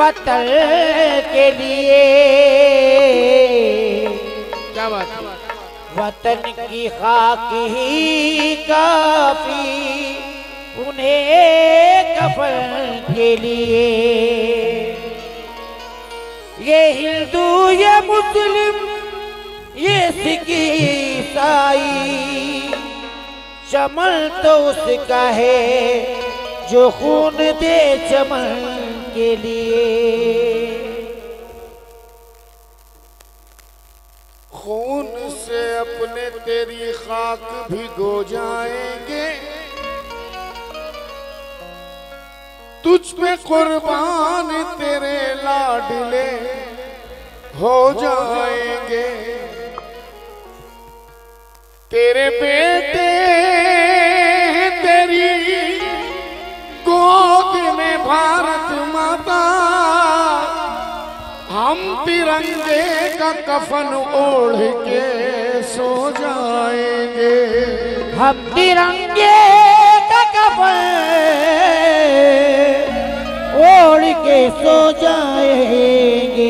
वतन के लिए। क्या बात वतन की खाक ही काफ़ी, उन्हें कफन के लिए। ये हिंदू, ये मुस्लिम, ये सिख, ईसाई चमल तो उसका है, जो खून दे चमन के लिए। खून से अपने तेरी खाक भिगो जाएँगे। तुझ पे कुर्बान तेरे लाडले हो जाएँगे। तेरे बेटे तिरंगे का कफन ओढ़ के सो जाएँगे। हम तिरंगे का कफन ओढ़ के सो जाएँगे।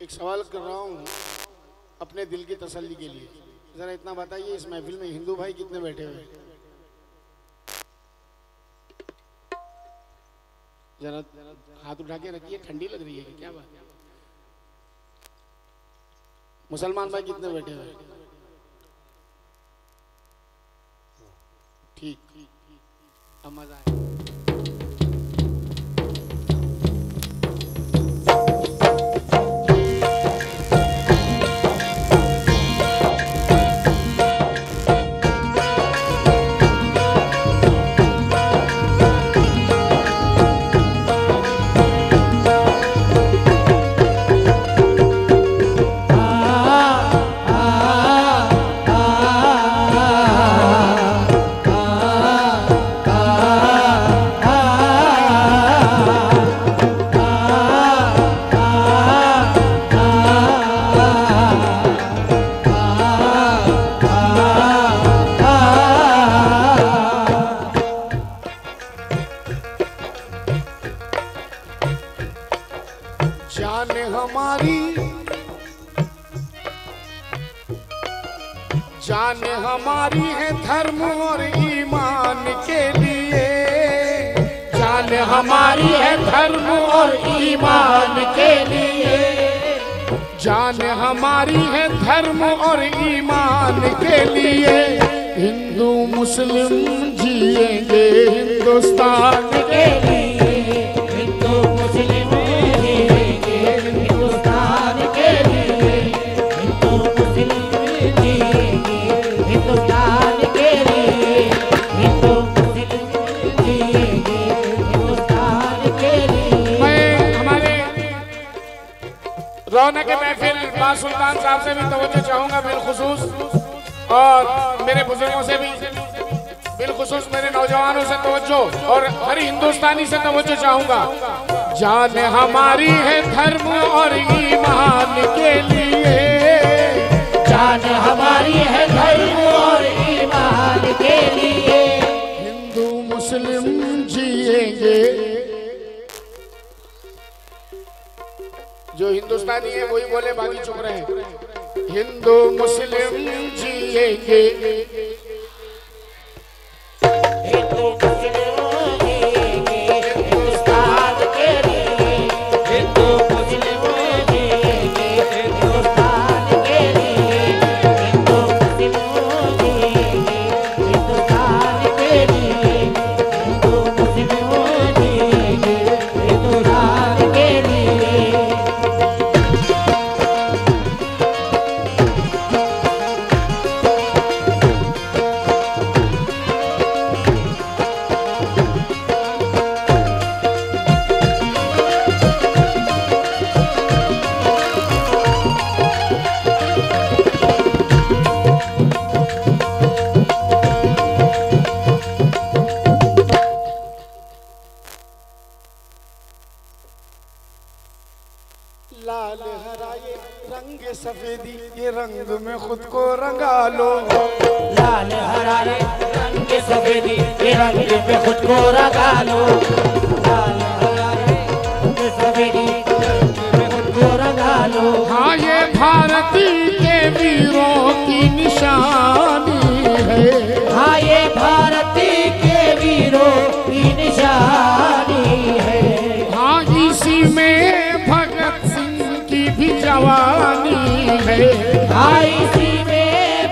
एक सवाल कर रहा हूँ अपने दिल की तसल्ली के लिए। जरा इतना बताइए इस महफिल में हिंदू भाई कितने बैठे हुए जरा हाथ उठा के रखिए, ठंडी लग रही है, क्या बात मुसलमान भाई कितने बैठे हुए? ठीक। अब मज़ा आया। हमारी है धर्म और ईमान के लिए। जान हमारी है धर्म और ईमान के लिए। जान हमारी है धर्म और ईमान के लिए। हिंदू, मुस्लिम जिएँगे हिंदुस्तान के लिए। महफिल सुल्तान साहब से भी तवज्जो चाहूँगा बिलखुसूस। और मेरे बुज़ुर्गों से भी बिलखुसूस मेरे नौजवानों से तवज्जो और हर हिंदुस्तानी से तवज्जो चाहूँगा। जान हमारी है धर्म और ईमान के लिए। जान हमारी है धर्म और ईमान के लिए। हिंदुस्तानी है वही बोले बाकी चुप रहे। हिंदू मुस्लिम जिएँगे। हिंदू मुस्लिम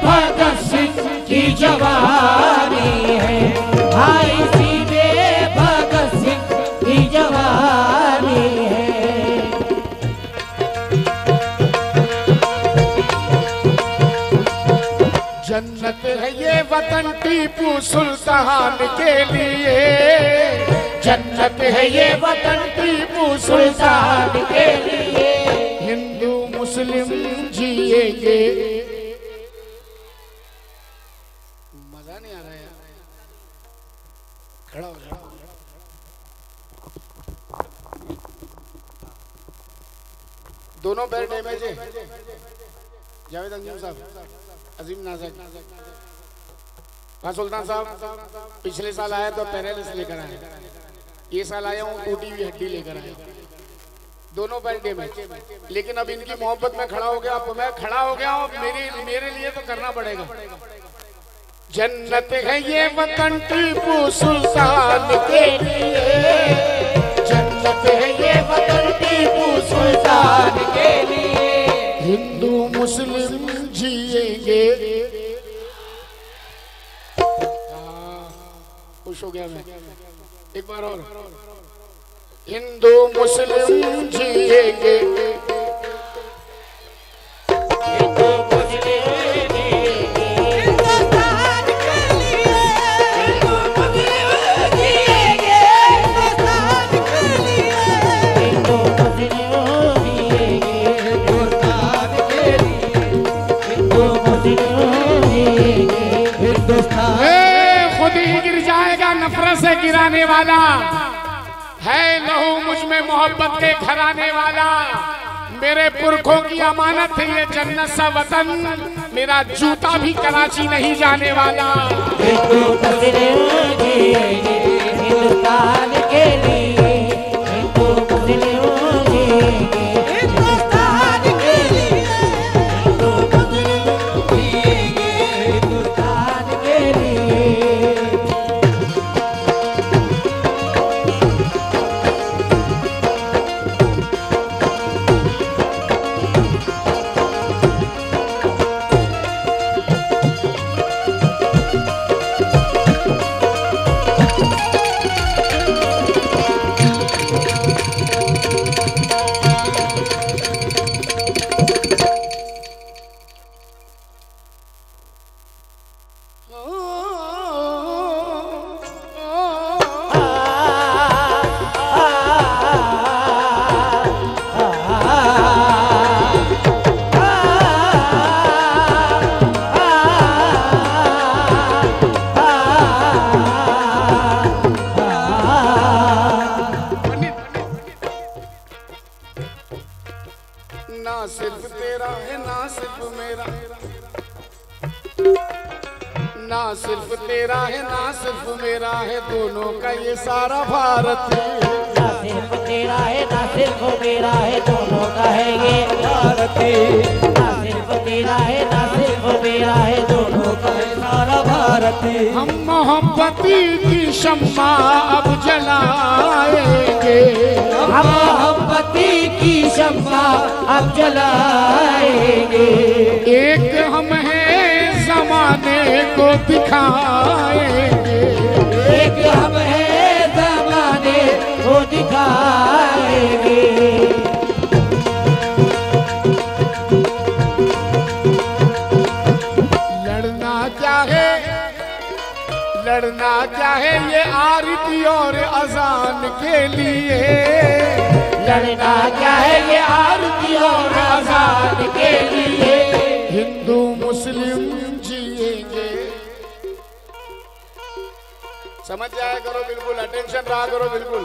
भगत सिंह की भगत सिंह की है। जन्नत है ये वतन टीपू सुल्तान के लिए। जन्नत है ये वतन टीपू सुल्तान के लिए। जिएँगे मज़ा नहीं आ रहा यार। खड़ा हो हो दोनों पैर डैमेज है जावेद अंजुम साहब, अजीम नाजक। हाँ सुल्तान साहब, पिछले साल आया तो पैरालिस लेकर आए। ये साल आया हूँ टूटी हुई हड्डी लेकर आया दोनों पैर डैमेज लेकिन अब इनकी मोहब्बत में खड़ा हो गया मैं खड़ा हो गया हूँ मेरे मेरे लिए तो करना पड़ेगा। जन्नत है ये वतन टीपू सुल्तान के लिए। जन्नत है ये वतन टीपू सुल्तान के लिए। हिंदू मुस्लिम जिएँगे। हाँ, खुश हो गया मैं। एक बार और। हिंदू मुस्लिम खुद ही गिर जाएगा नफरत से गिराने वाला। में मोहब्बत के घर आने वाला, मेरे पुरखों की अमानत है ये जन्नत सा वतन, मेरा जूता भी कराची नहीं जाने वाला। के लिए। तेरा है ना सिर्फ़ मेरा है दोनों का ये सारा भारत ना सिर्फ़ तेरा है ना सिर्फ़ मेरा है दोनों का है ये भारत ना सिर्फ़ तेरा है ना सिर्फ़ मेरा है दोनों का है सारा भारत हम मोहब्बती की शम्मा अब जलाएँगे। हम मोहब्बती की शम्मा अब जलाएँगे। एक हम हैं जमाने को दिखाएँगे। एक हम है जमाने को दिखाएँगे। लड़ना चाहे लड़ना चाहे ये आरती और अजान के लिए। लड़ना चाहे ये आरती और आज़ाद के लिए। समझ जाया करो बिल्कुल अटेंशन रहा करो बिल्कुल।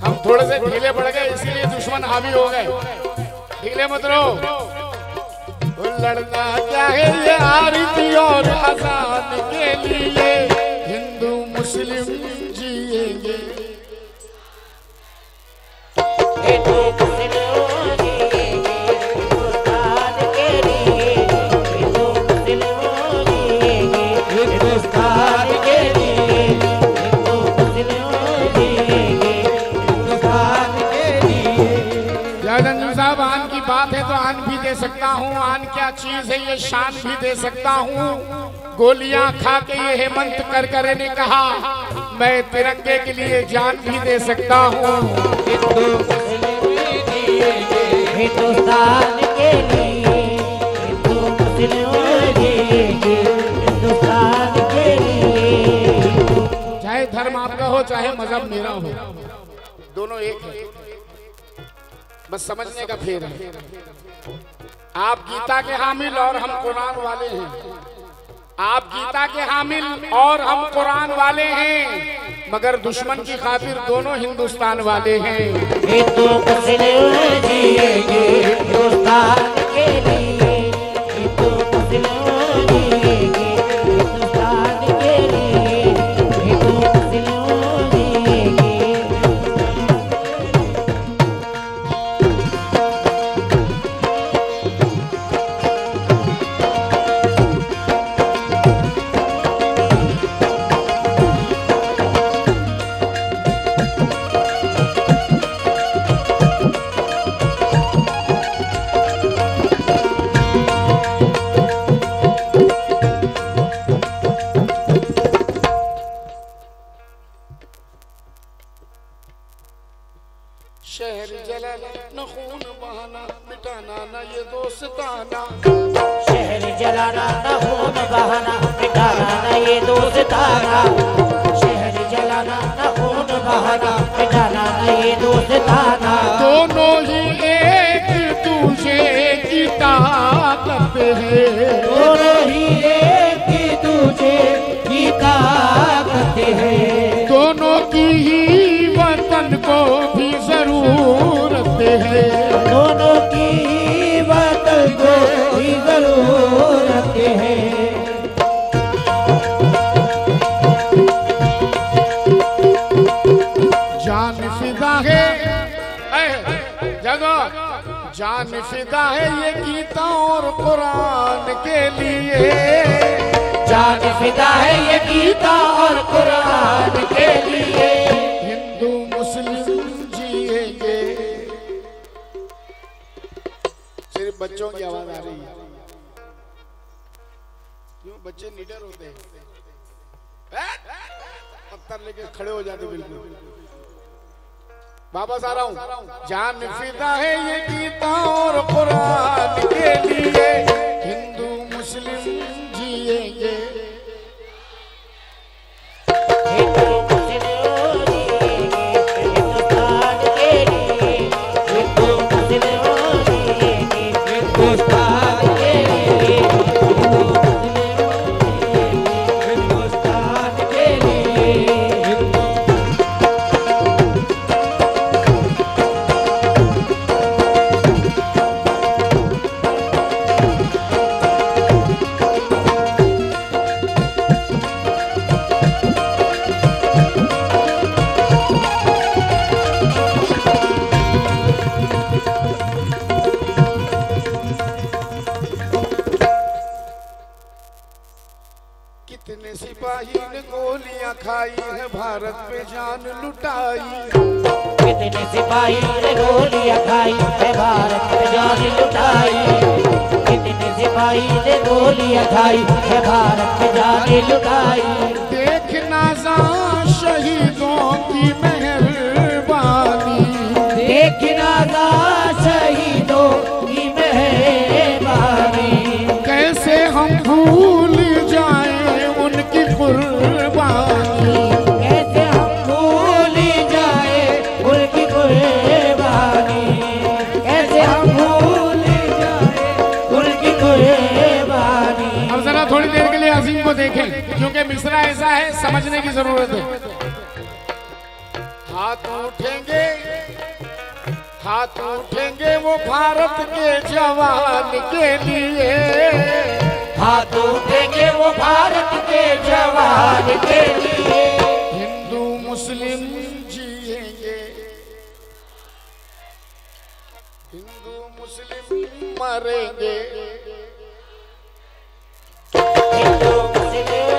हम थोड़े से ढीले पड़ गए, इसीलिए दुश्मन हावी हो गए। ढीले मत रहो। लड़ना क्या है ये आरती और आसान के लिए, हिंदू, मुस्लिम आन भी दे सकता हूँ आन क्या चीज़ है ये शान भी दे सकता हूँ। गोलियाँ खा के ये हेमंत कर करे ने कहा मैं तिरंगे के लिए जान भी दे सकता हूँ। हिंदुस्तान के लिए। चाहे धर्म आपका हो चाहे मज़हब मेरा हो। दोनों एक है। बस समझने का फेर है। आप गीता के हामिल और हम कुरान वाले हैं। आप गीता के हामिल और हम कुरान वाले हैं, मगर दुश्मन की खातिर दोनों हिंदुस्तान वाले हैं। हिंदुस्तान के लिए। शहर जलाना न खून बहाना मिटाना न ये दोस्ताना। शहर जलाना न खून बहाना मिटाना न ये दोस्ताना। शहर जलाना न खून बहाना मिटाना न ये दोस्ताना। दोनों ही एक दूसरे की ताकत है। दोनों ही एक दूजे की ताकत है। दोनों की ही वतन को जान है ये गीता और कुरान के लिए। जान फिदा है ये गीता और कुरान के लिए। हिंदू मुस्लिम जिएँगे। सिर्फ़ बच्चों की आवाज़ आ रही है। क्यों? बच्चे निडर होते हैं। पत्थर लेके खड़े हो जाते बिल्कुल। वापस आ रहा हूँ जान फिदा है ये गीता और कुरान के लिए। हिंदू मुस्लिम जिएँगे खाई है भारत पे जान लुटाई। कितने सिपाही ने गोलियाँ खाई है भारत पे जान लुटाई। कितने सिपाही ने गोलियाँ खाई है भारत पे जान लुटाई। देखना जा शहीदों की मेहरबानी। देखना था की ज़रूरत है। हाथ उठेंगे हाथ उठेंगे वो भारत के जवान के लिए। हाथ उठेंगे वो भारत के जवान के लिए। हिंदू मुस्लिम जिएँगे। हिंदू मुस्लिम मरेंगे। हिंदू मुस्लिम